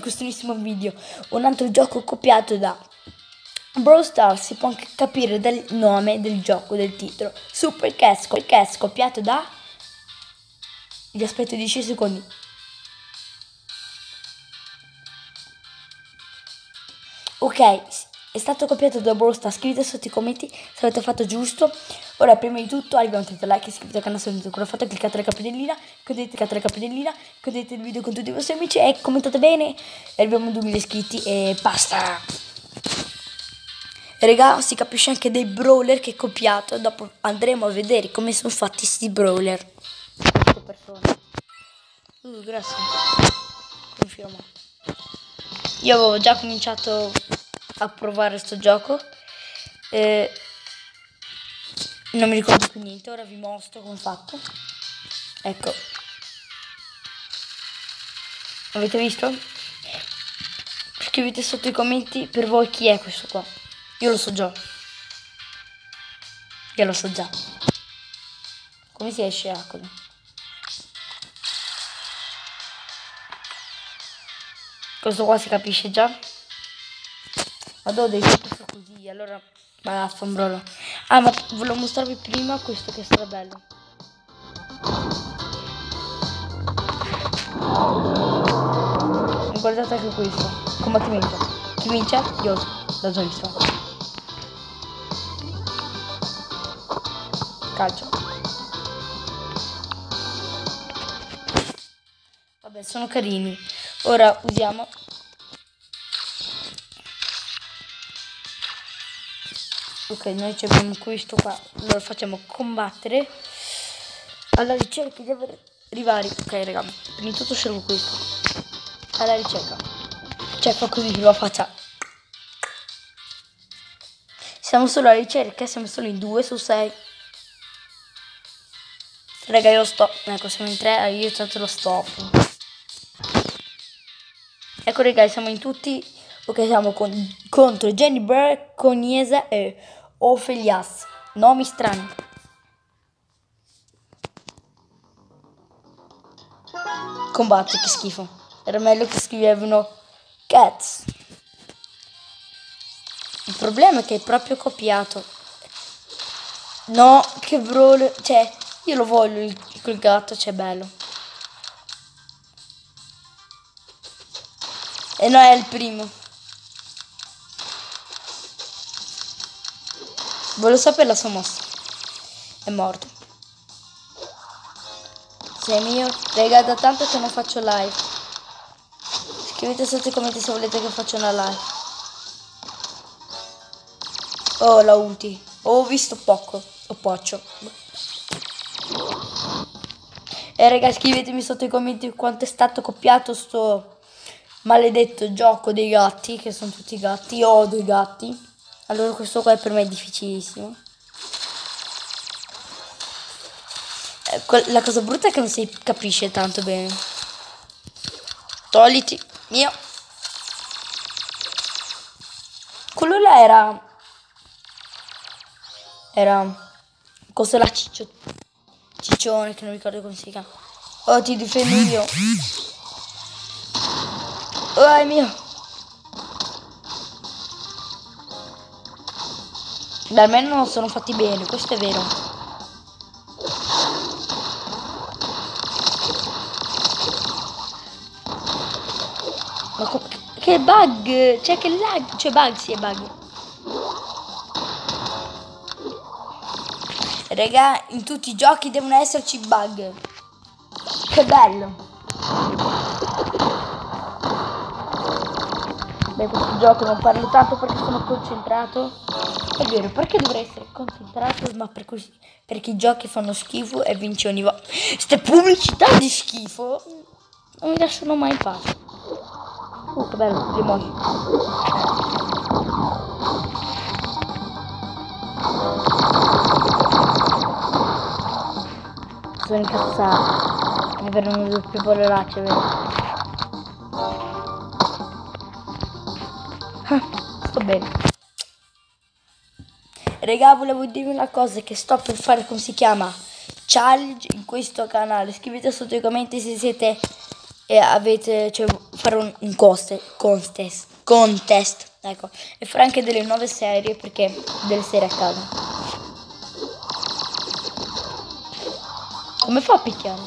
Questo nuovissimo video. Un altro gioco copiato da Brawl Stars Si può anche capire dal nome del gioco, del titolo. Super Cast, Cast copiato da Vi aspetto 10 secondi. Ok, è stato copiato da Stars Scrivete sotto i commenti se avete fatto giusto Ora prima di tutto arriva un like, iscrivetevi al canale se non avete ancora fatto, cliccate la campanellina, cliccate la campanellina, condividete il video con tutti i vostri amici e commentate bene. E arriviamo a 2000 iscritti e basta. Raga, si capisce anche dei brawler che è copiato. Dopo andremo a vedere come sono fatti questi brawler. Uh, grazie. Confermo. Io avevo già cominciato a provare sto gioco. Eh, non mi ricordo più niente, ora vi mostro come fatto. Ecco. Avete visto? Scrivete sotto i commenti per voi chi è questo qua. Io lo so già. Io lo so già. Come si esce Acolo? Questo qua si capisce già. Ma dove devi fare così? Allora, vaffanbrolo. Ah, ma volevo mostrarvi prima questo che è strabello. Guardate anche questo. Combattimento. Chi vince? Io l'ho già. Calcio. Vabbè, sono carini. Ora usiamo Ok, noi abbiamo questo qua, lo facciamo combattere alla ricerca di avere rivali. Ok, raga, prima di tutto servo questo. Alla ricerca. Cioè, fa così, lo faccia. Siamo solo alla ricerca, siamo solo in 2 su 6. Raga, io sto. Ecco, siamo in 3, io tanto lo stop. Ecco, raga, siamo in tutti. Ok, siamo con, contro Jenny Bear, Coniesa e Ophelias. Nomi strani. Combatti, che schifo. Era meglio che scrivevano Cats. Il problema è che è proprio copiato. No, che brawler. Cioè, io lo voglio il, quel gatto, c'è bello. E no, è il primo. Volevo sapere la sua mossa. È morto. Sei mio. Raga, da tanto che non faccio live. Scrivete sotto i commenti se volete che faccia una live. Oh, la ulti. Ho visto poco. O poccio. E raga, scrivetemi sotto i commenti quanto è stato copiato sto maledetto gioco dei gatti, che sono tutti gatti. Io odio i gatti. Allora questo qua per me è difficilissimo. Eh, La cosa brutta è che non si capisce tanto bene. Togliti, mio. Quello là era... Era... Cosa la ciccio... Ciccione, che non ricordo come si chiama. Oh, ti difendo io. Oh, è mio. Beh, almeno non sono fatti bene, questo è vero. Ma che bug! Cioè che lag! Cioè bug, sì è bug. Raga, in tutti i giochi devono esserci bug. Che bello! Beh, questo gioco non parlo tanto perché sono concentrato. È vero, perché dovrei essere concentrato, ma per così, perché i giochi fanno schifo e vinci ogni volta. Ste pubblicità di schifo non mi lasciano mai in pace. Uh, che bello, limoni. Sono incazzato. Mi verranno due più parolacce, vero? Ah, sto bene. Regà, volevo dirvi una cosa che sto per fare, come si chiama? Challenge in questo canale. Scrivete sotto i commenti se siete e avete, cioè, fare un, un coste- contest, contest, ecco, e fare anche delle nuove serie perché delle serie a caso. Come fa a picchiare?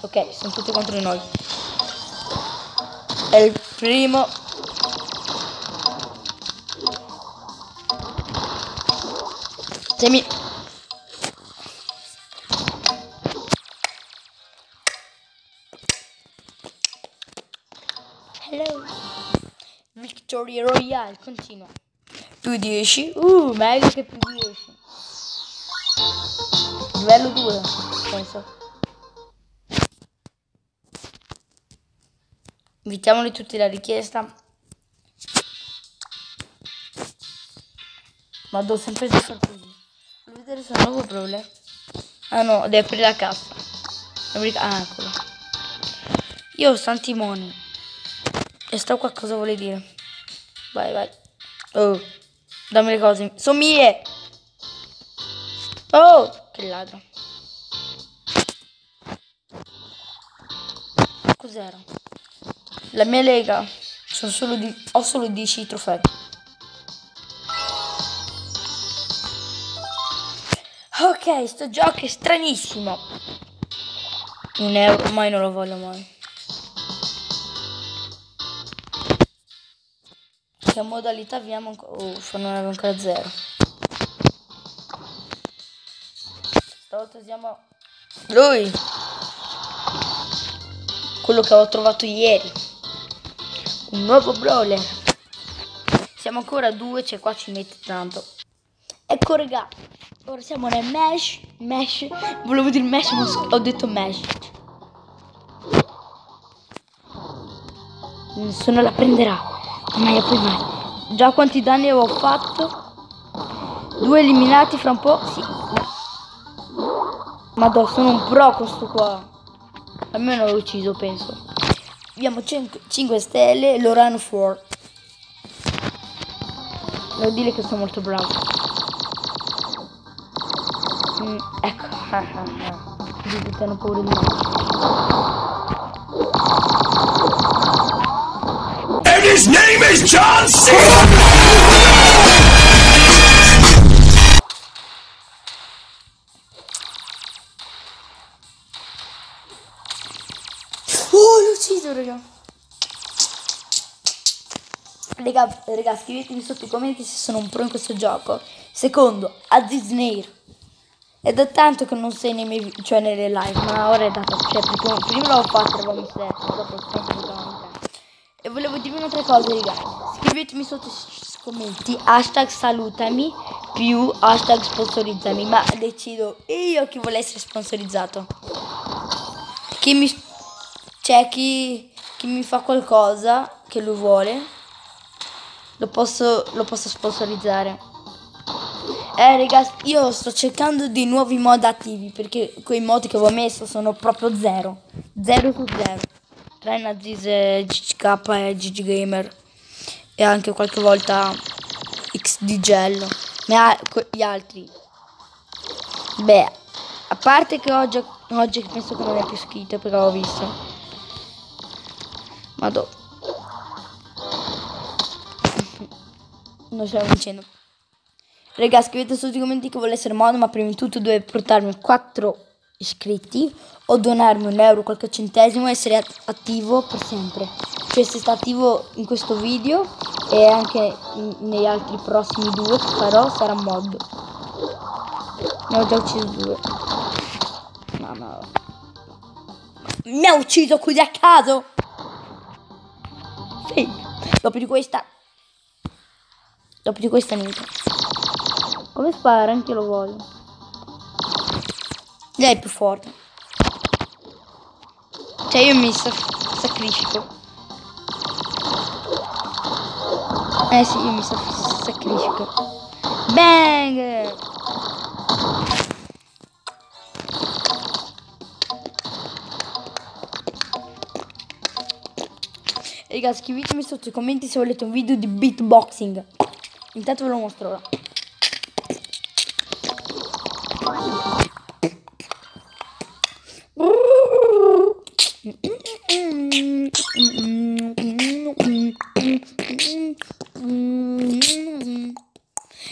Ok, sono tutti contro noi. È il primo. Semi. Hello. Victoria Royale, continua. Più 10. Uh, meglio che più 10. Livello 2, penso. Invitiamoli tutti la richiesta. Ma devo sempre di far così. È un nuovo problema? Ah no, devi aprire la cassa. Ah, eccolo. Io ho Santimoni. E sto qua cosa vuole dire? Vai, vai. Oh, dammi le cose. Sono mie! Oh, che ladro. Cos'era? La mia lega. Sono solo di... Ho solo 10 trofei. Ok, sto gioco è stranissimo. Un euro, mai non lo voglio mai. Che modalità abbiamo ancora? Oh, non avevo ancora zero. Stavolta usiamo lui. Quello che ho trovato ieri. Un nuovo brawler. Siamo ancora due, cioè qua ci mette tanto. Ecco raga, ora siamo nel mesh, mesh, volevo dire mesh ma ho detto mesh. Nessuno la prenderà, mai e poi mai. Già quanti danni avevo fatto? Due eliminati fra un po', sì. Madonna, sono un pro con sto qua. Almeno l'ho ucciso, penso. Abbiamo 5 stelle, Lorano 4. Devo dire che sono molto bravo. Mm, ecco. Hanno paura di me. And his name is John Cena! Oh, l'ho ucciso, raga. Raga, raga, scrivetemi sotto i commenti se sono un pro in questo gioco. Secondo, Aziz Nair. È da tanto che non sei nei miei cioè nelle live, ma ora è dato. Cioè, perché prima l'avevo fatto, sette, ma dopo ho. E volevo dirvi un'altra cosa, raga. Scrivetemi sotto i commenti hashtag salutami più hashtag sponsorizzami. Ma decido io chi vuole essere sponsorizzato. Chi mi c'è chi, chi mi fa qualcosa che lui vuole, lo posso, lo posso sponsorizzare. Eh ragazzi, io sto cercando di nuovi mod attivi perché quei mod che avevo messo sono proprio zero. Zero su zero. Tranne Aziz, eh, GK e GG Gamer. E anche qualche volta XDGello. Ma que- gli altri. Beh, a parte che oggi, oggi penso che non è più scritto perché l'ho visto. Madò. Non stiamo vincendo. Raga, scrivete sotto i commenti che vuole essere modo, ma prima di tutto deve portarmi 4 iscritti o donarmi un euro qualche centesimo e essere at- attivo per sempre. Cioè se sta attivo in questo video e anche negli altri prossimi due che farò sarà mod. Ne ho già ucciso due. Mamma. Mi ha ucciso così a caso! Sì. Dopo di questa. Dopo di questa niente. Come spara? Anche lo voglio. Lei è più forte. Cioè io mi sac- sacrifico. Eh sì, io mi sac- sacrifico. Bang! Raga, scrivetemi sotto i commenti se volete un video di beatboxing. Intanto ve lo mostro ora.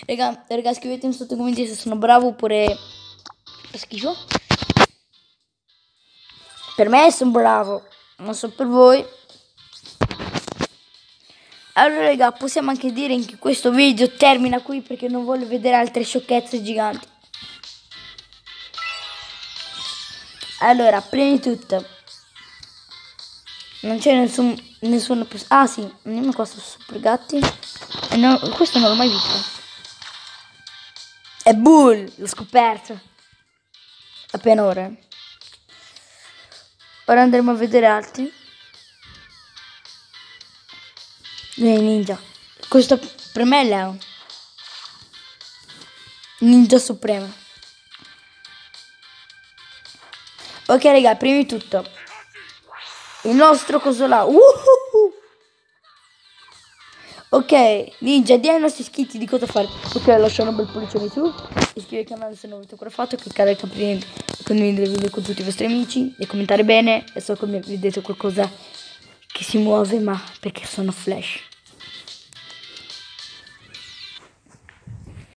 Raga, raga, scrivetemi sotto i commenti se sono bravo oppure schifo. Per me sono bravo, non so per voi. Allora raga, possiamo anche dire che questo video termina qui perché non voglio vedere altre sciocchezze giganti. Allora, prima di tutto, non c'è nessun, nessuno... Ah sì, andiamo qua su Super Gatti. No, questo non l'ho mai visto. È Bull, l'ho scoperto. Appena ora. Ora andremo a vedere altri. Eh, ninja. Questo per me è Leo. Ninja supremo. Ok raga, prima di tutto. Il nostro coso là. Uhuhu. Ok, ninja, di ai nostri iscritti di cosa fare. Ok, lascia un bel pollicione su. Iscrivetevi al canale se non avete ancora fatto. Cliccare il campanello, condividere il video con tutti i vostri amici. E commentare bene. E so che mi vedete qualcosa che si muove, ma perché sono flash.